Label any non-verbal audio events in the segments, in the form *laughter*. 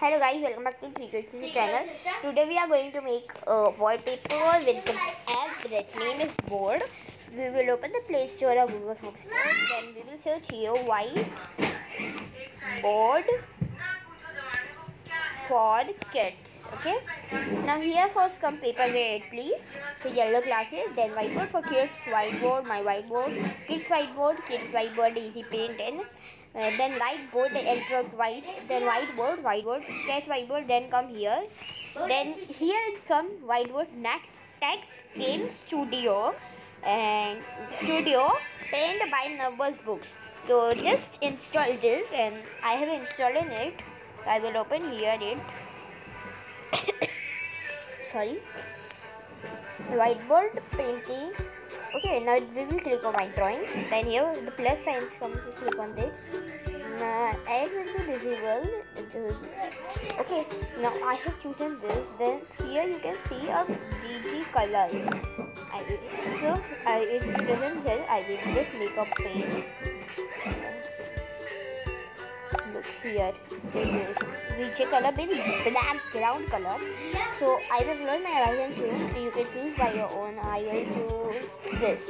Hello guys, welcome back to City channel. Today we are going to make a wallpaper with the app that name is board. We will open the Play Store or Google Home Store. Then we will search here white board for kids. Okay. Now here first come paper grade please. So yellow glasses. Then whiteboard for kids. Whiteboard, my whiteboard. Kids whiteboard, kids whiteboard, easy paint and uh, then light board electric white then whiteboard whiteboard sketch whiteboard then come here. Then here it's come whiteboard next text game studio. And studio paint by numbers books. So just install this and i have installed it. I will open here it. *coughs* Sorry whiteboard painting. Okay now we will click on my drawing. Then here the plus signs comes you click on this now add be visible okay now i have chosen this. Then here you can see a BG color. I so I, it doesn't i will just make a paint here this is BG color means black ground color so I will learn my hand choose. So you can choose by your own. I will choose this.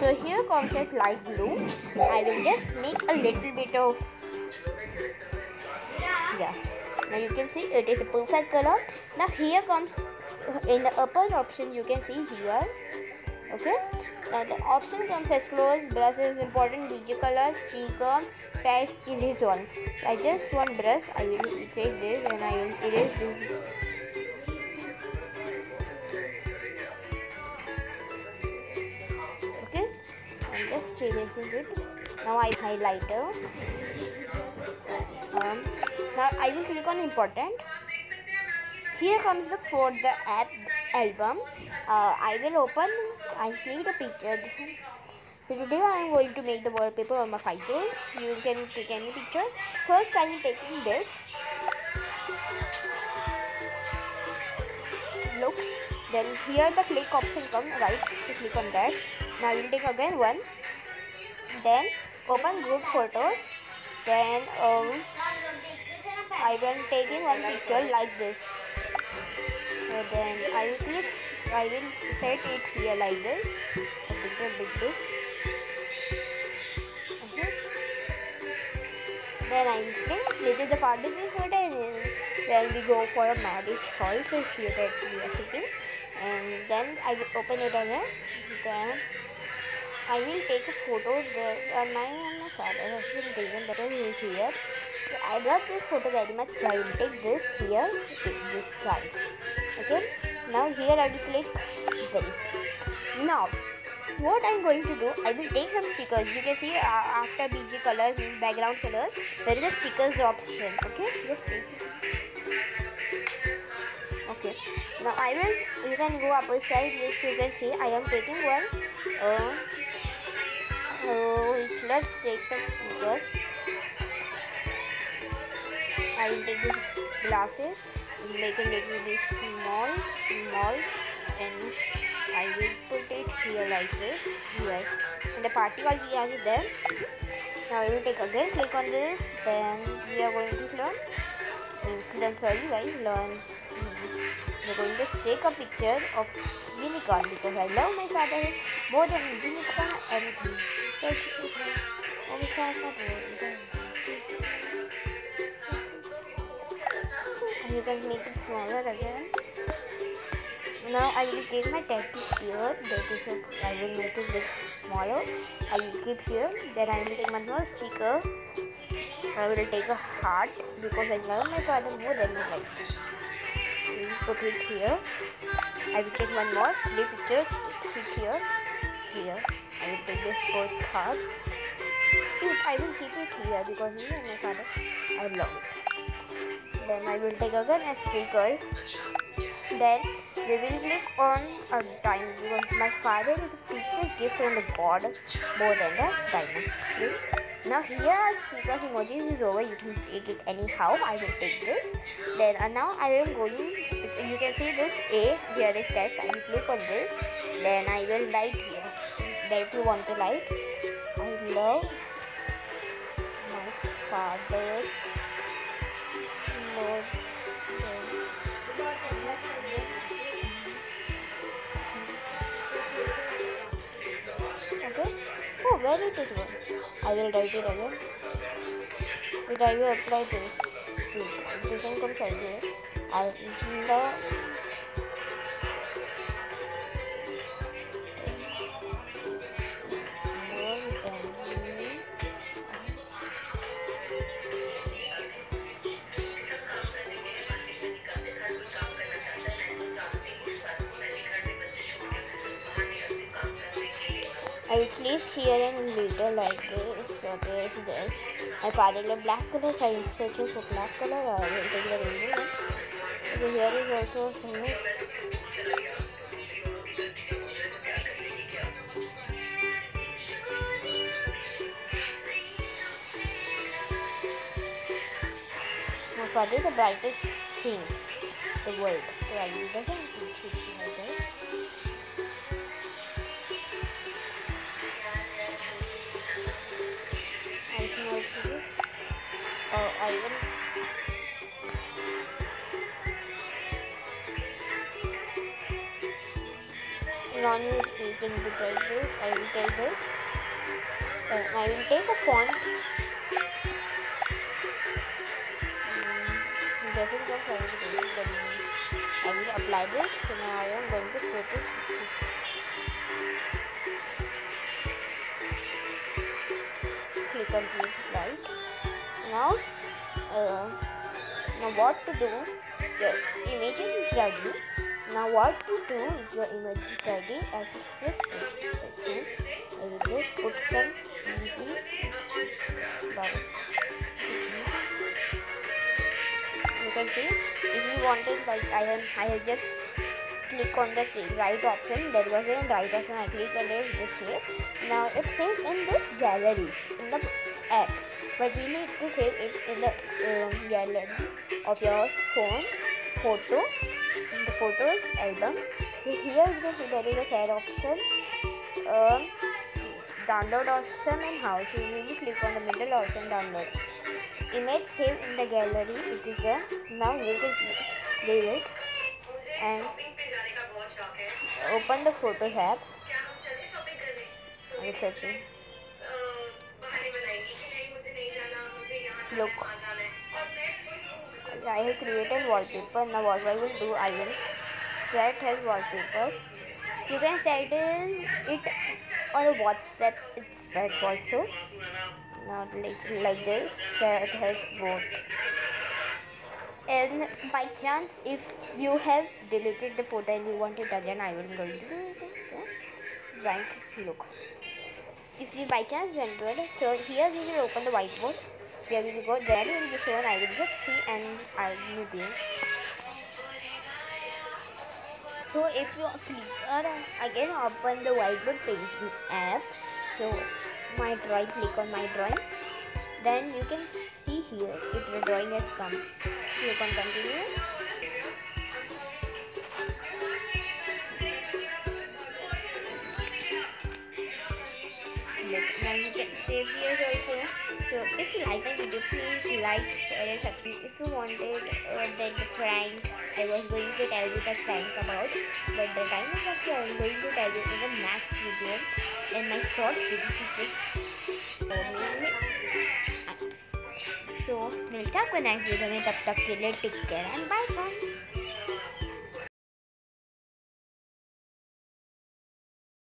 So here comes this light blue. I will just make a little bit of yeah. Now you can see it is a perfect color. Now here comes in the upper option you can see here. Okay. Now the option comes as close, brushes, important BG colors, text, erase one. I just want brush. I will take this and I will erase this. okay. I'm just changing it. Now I highlighter um, now I will click on important. Here comes the for the app album. Uh, I will open. I need a picture so today I am going to make the wallpaper on my photos you can take any picture. First I am taking this. Look. Then here the click option come right? So click on that. Now you will take again one. Then open group photos. Then um, I will take in one picture like this. So then I will click I will set it here like this. A picture big this then I will click this is the foundation and then we go for a marriage hall so here that we are sitting and then I will open it again then I will take a photo there. Uh, my and my father has been taken that is here. So I love this photo very much so I will take this here take this side. Okay? Now here I will click this. Now what I'm going to do I will take some stickers. You can see uh, after BG colors background colors there is a stickers option okay? Just take okay. Now I will you can go upper side which you can see I am taking one uh, uh, let's take some stickers. I will take the glasses make it little bit small small and I will put it here like this here. And the particle we have it there. Now I will take again click on this. Then we are going to learn. Then sorry guys learn. We're going to take a picture of unicorn because I love my father more than unicorn anything. We and you can make it smaller again. Now I will take my tattoo here. That is a, I will make it bit smaller. I will keep here. Then I will take one more sticker. I will take a heart because I love my father more than my life put it here. I will take one more three pictures. Put here, here. I will take this fourth card. I will keep it here because me and my father I love it. Then I will take again a sticker. Then we will click on a diamond because my father is a precious gift from the God more than the diamond. Okay? Now here sticker emojis is over. You can take it anyhow. I will take this. Then and now I am going you can see this A here is text I will click on this then I will write here then if you want to write I love my father more where it is going? I will write it again. Wait, I will apply this. This doesn't come sideways. As in the I will place here and later like this. Is this. My father love black color, so I am searching for black color. I will take the rainbow one. So here is also some My father is the brightest thing the world. So I will I will. Can do like this. I will take this. Then I will take a. Mm, doesn't from the then I will apply this. So now I am going to put it. Click on this right. Now, uh, now what to do? Your image is ready. Now what to do if your image is ready? As this section, I will just put some easy bubble. You can see if you wanted like I have I have just click on the right option. There was a right option. I click on it this here. Now it saves in this gallery in the app, but we need to save it in the um, gallery of your phone photo in the photos album. Here this, there is a share option, um, download option, and how. So you will click on the middle option download. Image save in the gallery. It is there. Now you can save it and open the photo app I have created wallpaper ना what I will do I will set as wallpaper you can set it on WhatsApp it's that also not like like this set as both And by chance, if you have deleted the photo and you want it again, I will going to do it. Right, look. If you by chance do it, so here we will open the whiteboard. There we will go. There will be shown. I will just see and I will be. So if you click or again open the whiteboard page app, so my drawing, click on my drawing. Then you can see here if the drawing has come. You can continue. Look, now you can save here also. So if you like my video, please like, share and subscribe. If you wanted that the prank, I was going to tell you the prank about, but the time is up, so I am going to tell you in the next video, in my short video. So, मिलता आपको next video में तब तक के लिए take care and bye bye